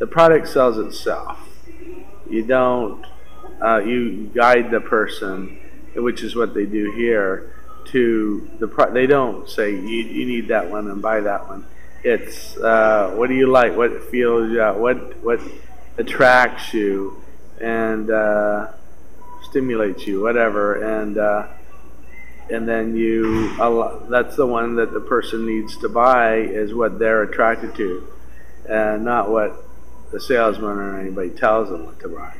the product sells itself. You don't, uh, you guide the person, which is what they do here, to the pro- they don't say you, you need that one and buy that one. It's uh, what do you like? What feels uh, what what attracts you and uh, stimulates you, whatever, and uh, and then you that's the one that the person needs to buy is what they're attracted to, and not what the salesman or anybody tells them what to buy.